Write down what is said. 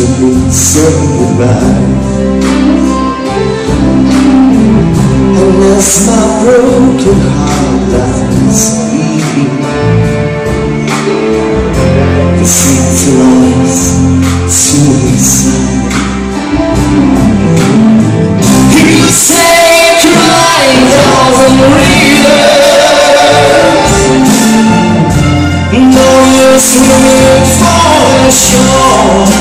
and Sunday night Unless my broken heart lies bleeding The seeds lies suicide He said crying No for the shore